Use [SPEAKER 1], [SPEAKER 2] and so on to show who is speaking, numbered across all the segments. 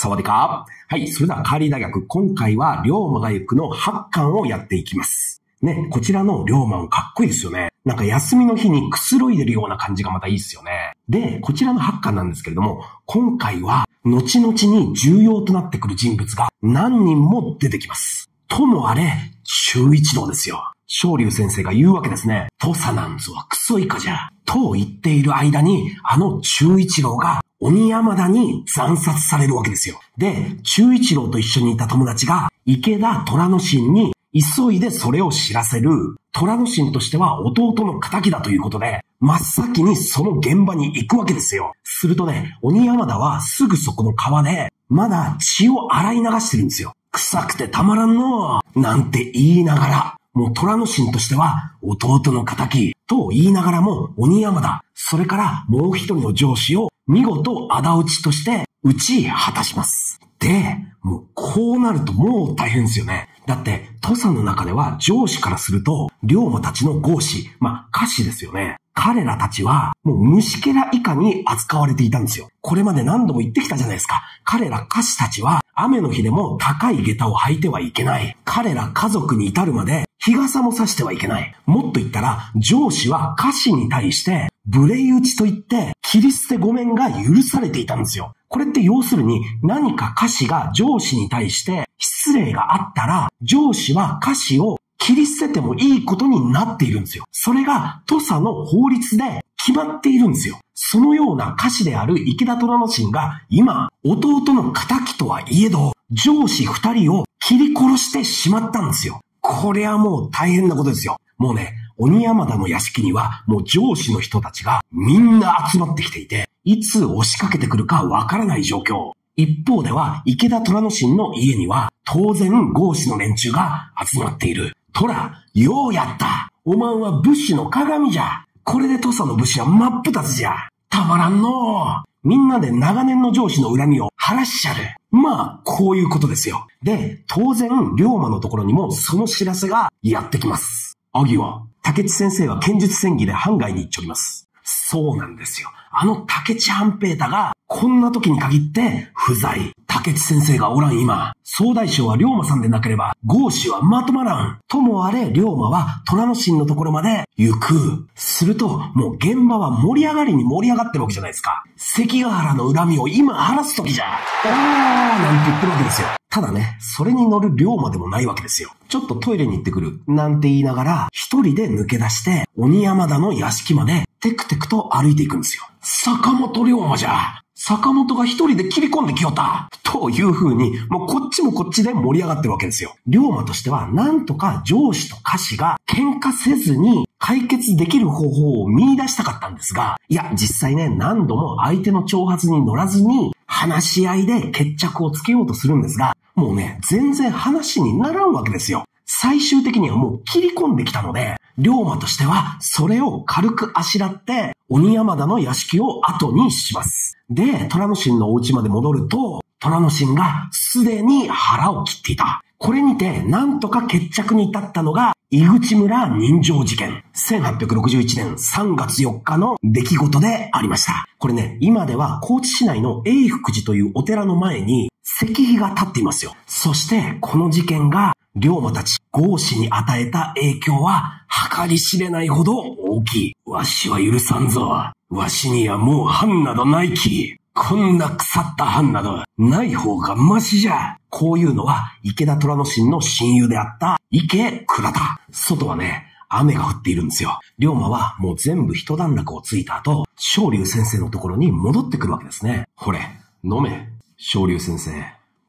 [SPEAKER 1] サワディカー。はい、それではカーリー大学、今回は龍馬が行くの8巻をやっていきます。ね、こちらの龍馬もかっこいいですよね。なんか休みの日にくつろいでるような感じがまたいいですよね。で、こちらの8巻なんですけれども、今回は後々に重要となってくる人物が何人も出てきます。ともあれ、中一郎ですよ。昇龍先生が言うわけですね。土佐なんぞはクソ以下じゃ。と言っている間に、あの中一郎が鬼山田に惨殺されるわけですよ。で、中一郎と一緒にいた友達が、池田虎之進に急いでそれを知らせる、虎之進としては弟の仇だということで、真っ先にその現場に行くわけですよ。するとね、鬼山田はすぐそこの川で、まだ血を洗い流してるんですよ。臭くてたまらんのなんて言いながら、もう虎之進としては弟の仇と言いながらも鬼山田、それからもう一人の上司を見事仇討ちとして打ち果たします。で、もうこうなるともう大変ですよね。だって、土佐の中では上司からすると、龍馬たちの合司、まあ、歌詞ですよね。彼らたちは、もう虫けら以下に扱われていたんですよ。これまで何度も言ってきたじゃないですか。彼ら歌手たちは、雨の日でも高い下駄を履いてはいけない。彼ら家族に至るまで、日傘も差してはいけない。もっと言ったら、上司は歌詞に対して、無礼打ちと言って、切り捨てごめんが許されていたんですよ。これって要するに何か歌詞が上司に対して失礼があったら、上司は歌詞を切り捨ててもいいことになっているんですよ。それが土佐の法律で決まっているんですよ。そのような歌詞である池田虎之進が今、弟の仇とはいえど、上司二人を切り殺してしまったんですよ。これはもう大変なことですよ。もうね、鬼山田の屋敷にはもう上司の人たちがみんな集まってきていて、いつ押しかけてくるかわからない状況。一方では、池田虎之進の家には、当然、合司の連中が集まっている。虎、ようやったおまんは武士の鏡じゃこれで土佐の武士は真っ二つじゃたまらんのみんなで長年の上司の恨みを晴らしちゃる。まあ、こういうことですよ。で、当然、龍馬のところにもその知らせがやってきます。アギは、竹地先生は剣術戦技でハンガイに行っております。そうなんですよ。あの竹地半平太が、こんな時に限って不在。竹地先生がおらん今、総大将は龍馬さんでなければ、合子はまとまらん。ともあれ、龍馬は虎の神のところまで行く。すると、もう現場は盛り上がりに盛り上がってるわけじゃないですか。関ヶ原の恨みを今晴らす時じゃ。おーなんて言ってるわけですよ。ただね、それに乗る龍馬でもないわけですよ。ちょっとトイレに行ってくる。なんて言いながら、一人で抜け出して、鬼山田の屋敷まで、テクテクと歩いていくんですよ。坂本龍馬じゃ。坂本が一人で切り込んできよった。という風に、もうこっちもこっちで盛り上がってるわけですよ。龍馬としては、なんとか上司と歌詞が喧嘩せずに解決できる方法を見出したかったんですが、いや、実際ね、何度も相手の挑発に乗らずに、話し合いで決着をつけようとするんですが、もうね、全然話にならんわけですよ。最終的にはもう切り込んできたので、龍馬としては、それを軽くあしらって、鬼山田の屋敷を後にします。で、虎之進のお家まで戻ると、虎之進がすでに腹を切っていた。これにて、なんとか決着に至ったのが、井口村人情事件。1861年3月4日の出来事でありました。これね、今では高知市内の永福寺というお寺の前に石碑が立っていますよ。そして、この事件が龍馬たち、合子に与えた影響は、計り知れないほど大きい。わしは許さんぞ。わしにはもう藩などないき。こんな腐った藩など、ない方がマシじゃ。こういうのは、池田虎之進の親友であった池倉田。外はね、雨が降っているんですよ。龍馬はもう全部一段落をついた後、昇龍先生のところに戻ってくるわけですね。ほれ、飲め。昇龍先生。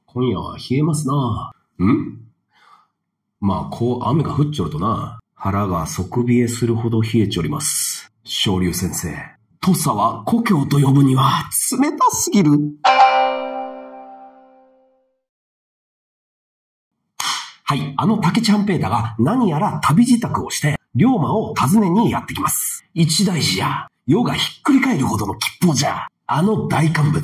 [SPEAKER 1] 今夜は冷えますな。ん？まあ、こう雨が降っちょるとな、腹が底冷えするほど冷えちょります。昇竜先生。土佐は故郷と呼ぶには冷たすぎる。はい、あの竹ちゃんペータが何やら旅支度をして、龍馬を訪ねにやってきます。一大事や、世がひっくり返るほどの吉報じゃ。あの大乾物、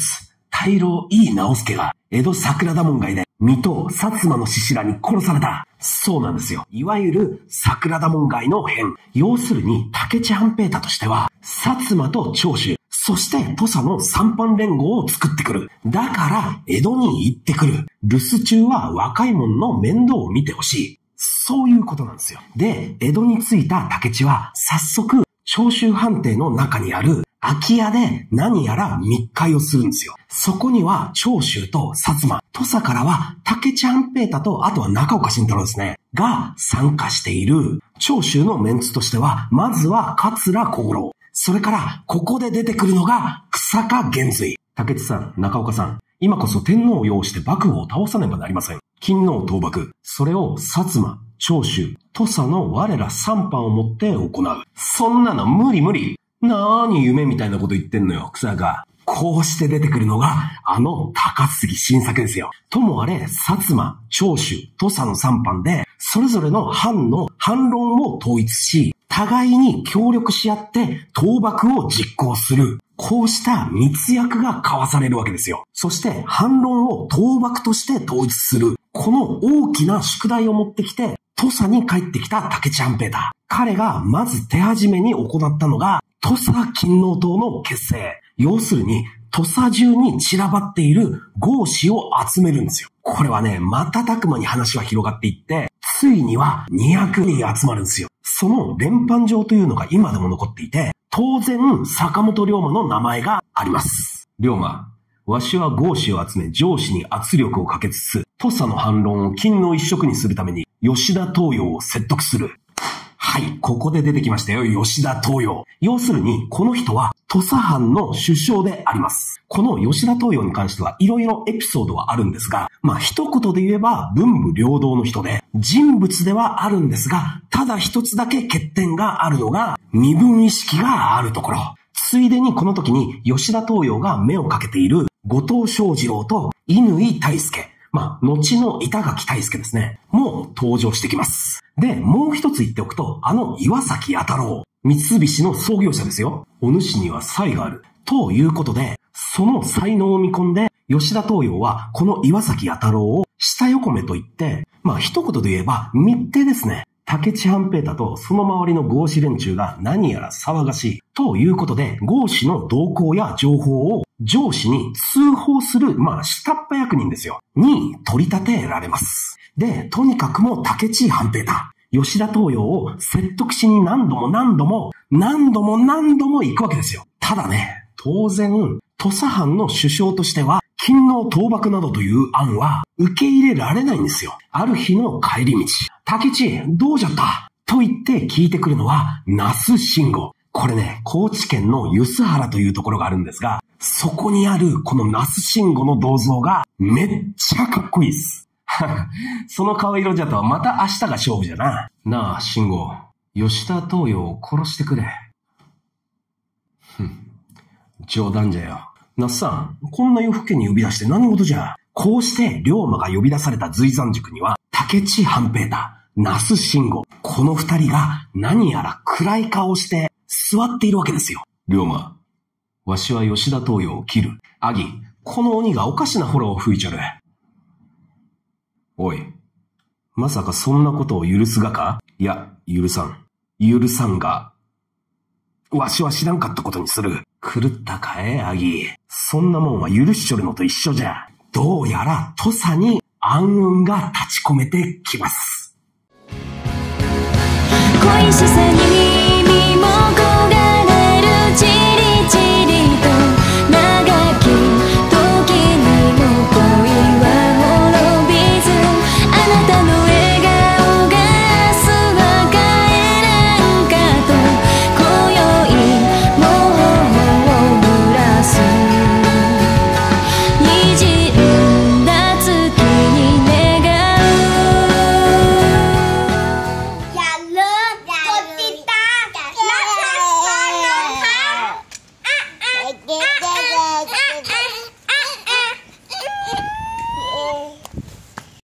[SPEAKER 1] 大老井伊直輔が、江戸桜田門外で水戸、薩摩の獅子らに殺された。そうなんですよ。いわゆる桜田門外の変。要するに、竹地半平太としては、薩摩と長州、そして土佐の三藩連合を作ってくる。だから江戸に行ってくる。留守中は若い者の面倒を見てほしい。そういうことなんですよ。で、江戸に着いた竹地は早速長州藩邸の中にある空き家で何やら密会をするんですよ。そこには長州と薩摩、土佐からは竹地半平太とあとは中岡慎太郎ですね。が参加している長州のメンツとしては、まずは桂小五郎。それから、ここで出てくるのが草加玄瑞。竹地さん、中岡さん、今こそ天皇を要して幕府を倒さねばなりません。金皇倒幕。それを薩摩、長州、土佐の我ら三藩をもって行う。そんなの無理無理。なーに夢みたいなこと言ってんのよ、草が。こうして出てくるのが、あの高杉新作ですよ。ともあれ、薩摩、長州、土佐の三藩で、それぞれの藩の反論を統一し、互いに協力し合って倒幕を実行する。こうした密約が交わされるわけですよ。そして反論を倒幕として統一する。この大きな宿題を持ってきて、土佐に帰ってきた竹地半平太。彼がまず手始めに行ったのが、土佐勤王党の結成。要するに、土佐中に散らばっている合子を集めるんですよ。これはね、瞬く間に話は広がっていって、ついには200人集まるんですよ。その連判状というのが今でも残っていて、当然、坂本龍馬の名前があります。龍馬、わしは合子を集め上司に圧力をかけつつ、土佐の反論を金の一色にするために、吉田東洋を説得する。はい、ここで出てきましたよ、吉田東洋。要するに、この人は土佐藩の首相であります。この吉田東洋に関してはいろいろエピソードはあるんですが、まあ一言で言えば文武両道の人で、人物ではあるんですが、ただ一つだけ欠点があるのが、身分意識があるところ。ついでにこの時に吉田東洋が目をかけている後藤翔二郎と乾大輔。まあ、後の板垣大輔ですね。もう登場してきます。で、もう一つ言っておくと、あの岩崎弥太郎。三菱の創業者ですよ。お主には才がある。ということで、その才能を見込んで、吉田東洋はこの岩崎弥太郎を下横目と言って、まあ一言で言えば密偵ですね。竹地半平太とその周りの合子連中が何やら騒がしい。ということで、合子の動向や情報を上司に通報する、まあ、下っ端役人ですよ。に取り立てられます。で、とにかくも竹地半平太。吉田東洋を説得しに何度も何度も、何度も何度も行くわけですよ。ただね、当然、土佐藩の首相としては、金の倒幕などという案は受け入れられないんですよ。ある日の帰り道、竹地、どうじゃった？と言って聞いてくるのは、那須慎吾。これね、高知県の梼原というところがあるんですが、そこにあるこの那須慎吾の銅像がめっちゃかっこいいっす。その顔色じゃとはまた明日が勝負じゃな。なあ、慎吾。吉田東洋を殺してくれ。ふん。冗談じゃよ。那須さん、こんな夜更けに呼び出して何事じゃ。こうして龍馬が呼び出された随山塾には、竹地半平太、那須慎吾、この二人が何やら暗い顔して座っているわけですよ。龍馬、わしは吉田東洋を切る。アギ、この鬼がおかしなホロを吹いちょる。おい、まさかそんなことを許すがか？いや、許さん。許さんが、わしは知らんかったことにする。狂ったかえ、アギ。そんなもんは許しちょるのと一緒じゃ。どうやら土佐に暗雲が立ち込めてきます。い視線に耳も